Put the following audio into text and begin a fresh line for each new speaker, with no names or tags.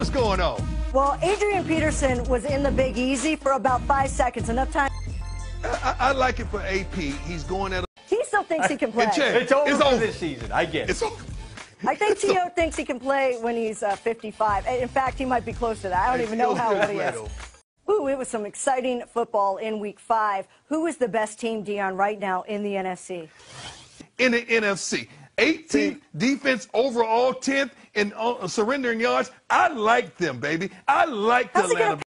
What's going on?
Well, Adrian Peterson was in the Big Easy for about five seconds, enough time.
I, I like it for AP. He's going at a.
He still thinks he can play.
And Chad,
It's over
It's
for
over.
this season. I get it.
It's over.
I think T.O. thinks he can play when he's uh, 55. In fact, he might be close to that. I don't even know how old he is. Ooh, it was some exciting football in Week Five. Who is the best team, Dion, right now in the NFC?
In the NFC. 18th defense overall, 10th in surrendering yards. I like them, baby. I like the
How's
Atlanta.